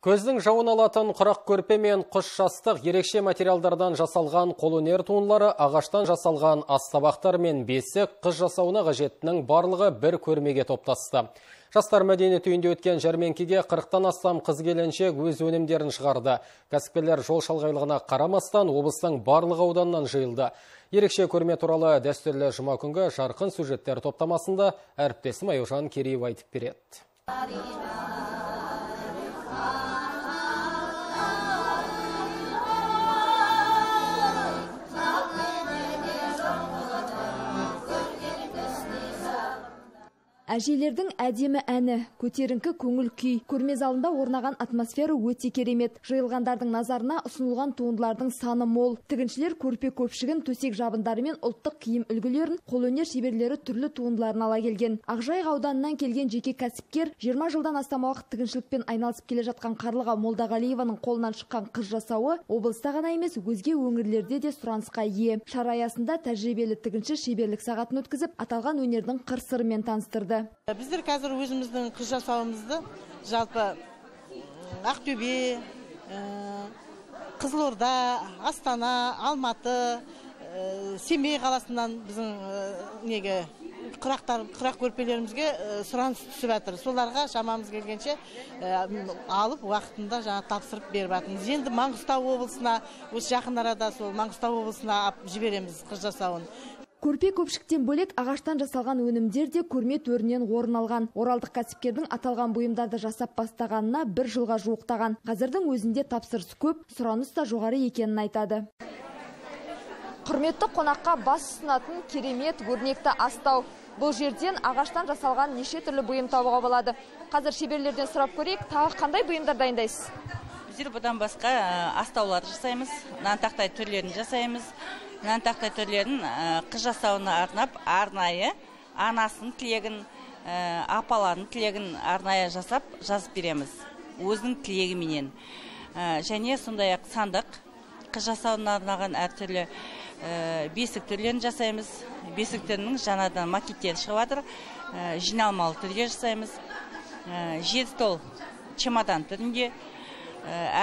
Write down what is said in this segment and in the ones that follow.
Көздің жауын алатын құрақ көрпе мен құш жастық ерекше материалдардан жасалған қолөнер туындылары ағаштан жасалған астабақтар мен бесік қыз жасауына қажеттінің барлығы бір көрмеге топтасты. Жастар мәдениет үйінде өткен жәрмеңкеге 40-тан астам қыз келіншек өз өнімдерін шығарды. Кәсіпкерлер жол шалғайлығына қарамастан облыстың барлық ауданнан жиылды. Ерекше көрме туралы дәстүрлі жұма күнгі жарқын сюжеттер топтамасында әріптесім Аюжан Кереев айтып береді. Amen. Әжелердің әдемі әні көтеріңкі көңіл күй көрме залында орнаған атмосфера өте керемет. Жиылғандардың назарына ұсынылған туындылардың саны мол. Тігіншілер көрпе көпшігін төсек жабындары мен ұлттық киім үлгілерін қолөнер шеберлері түрлі туындыларын ала келген. Ақжайық ауданынан келген жеке кәсіпкер 20 жылдан астам уақыт тігіншілікпен айналысып келе жатқан қарлыға молдағалиеваның қолынан шыққан қыз жасауы облыста ғана емес өзге өңірлерде де сұранысқа ие. Шара аясында тәжірибелі тігінші шеберлік сағатын өткізіп аталған өнердің қыр сырымен таныстырды. Біздер қазір өзіміздің қыз жасауымызды жалпы ақтөбе қызылорда астана алматы семей қаласынан біздің неге қырақтар қырақ көрпелерімізге сұраныс түсіп жатыр. Соларға шамамыз келгенше алып уақытында жаңа тапсырып беріп жатырмыз. Енді маңғыстау облысына осы жақын арада сол маңғыстау облысына алып жібереміз қыз жасауын. Көрпе көпшіктен бөлек ағаштан жасалған өнімдер де көрме төрінен орын алған. Оралдық кәсіпкердің аталған бұйымдарды жасап бастағанына бір жылға жуықтаған. Қазірдің өзінде тапсырыс көп сұраныс та жоғары екенін айтады. Құрметті қонаққа бас ұсынатын керемет өрнекті астау. Бұл жерден ағаштан жасалған неше түрлі бұйым табуға болады. Қазір шеберлерден сұрап көрейік тағы қандай бұйымдар дайындайсыз? Біздер бұдан басқа астаулар жасаймыз нан тақтай түрлерін жасаймыз. Нан тақтай түрлерін қыз жасауына арнап арнайы анасының тілегін апаларының тілегін арнайы жасап жазып береміз. Өзінің тілегіменен. Және сондай ақ сандық қыз жасауына арнаған әртүрлі бесік түрлерін жасаймыз. Бесіктерінің жаңадан макеттері шығып жатыр жиналмалы түрде жасаймыз. Жеті стол чемодан түрінде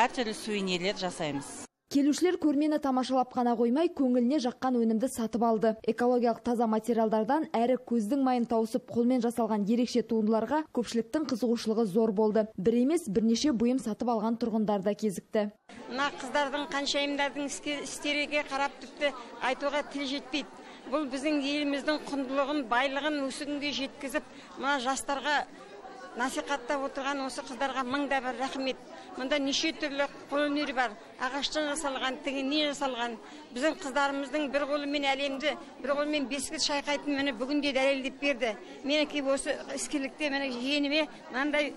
әртүрлі сувенирлер жасаймыз. Келушілер көрмені тамашалап қана қоймай көңіліне жаққан өнімді сатып алды. Экологиялық таза материалдардан әрі көздің майын тауысып қолмен жасалған ерекше туындыларға көпшіліктің қызығушылығы зор болды. Бір емес бірнеше бұйым сатып алған тұрғындар да кезікті. Мына қыздардың қаншайымдардың істерге қарап тіпті айтуға тіл жетпейді. Бұл біздің еліміздің құндылығын байлығын осы күнге жеткізіп мына жастарға насихаттап отырған осы қыздарға мың да бір рахмет. Мында неше түрлі қолөнер бар. Ағаштан жасалған тігінен жасалған. Біздің қыздарымыздың бір қолымен әлемді бір қолымен бесікті шайқайтын міне бүгінде дәлелдеп берді. Менікі осы іскерлікте міне жиеніме мынандай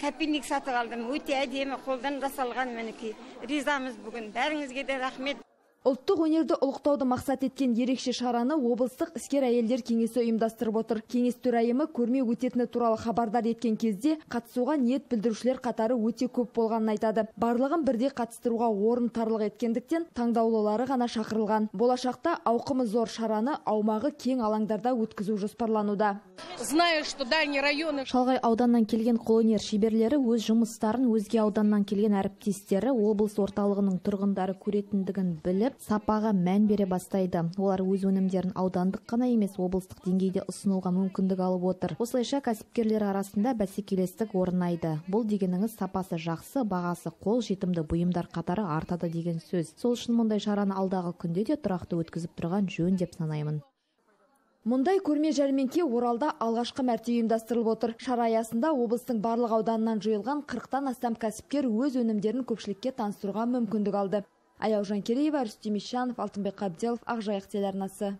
кәпильник сатып алдым. Өте әдемі қолдан жасалған мінекей ризамыз бүгін. Бәріңізге де рахмет. Ұлттық өнерді ұлықтауды мақсат еткен ерекше шараны облыстық іскер әйелдер кеңесі ұйымдастырып отыр. Кеңес төрайымы көрме өтетіні туралы хабардар еткен кезде қатысуға ниет білдірушілер қатары өте көп болғанын айтады. Барлығын бірдей қатыстыруға орын тарлық еткендіктен таңдаулылары ғана шақырылған. Болашақта ауқымы зор шараны аумағы кең алаңдарда өткізу жоспарлануда. Знаю что дальний районы шалғай ауданнан келген қолөнер шеберлері өз жұмыстарын өзге ауданнан келген әріптестері облыс орталығының тұрғындары көретіндігін біліп сапаға мән бере бастайды. Олар өз өнімдерін аудандық қана емес облыстық деңгейде ұсынуға мүмкіндік алып отыр. Осылайша кәсіпкерлер арасында бәсекелестік орнайды. Бұл дегеніңіз сапасы жақсы бағасы қол жетімді бұйымдар қатары артады деген сөз. Сол үшін мұндай шараны алдағы күнде де тұрақты өткізіп тұрған жөн деп санаймын. Мұндай көрме жәрмеңке Оралда алғашқы мәрте ұйымдастырылып отыр. Шара аясында облыстың барлық ауданынан жиылған 40-тан астам кәсіпкер өз өнімдерін көпшілікке таныстыруға мүмкіндік алды. Аяужан кереева рүстем исжанов алтынбек қабделов ақжайық телеарнасы.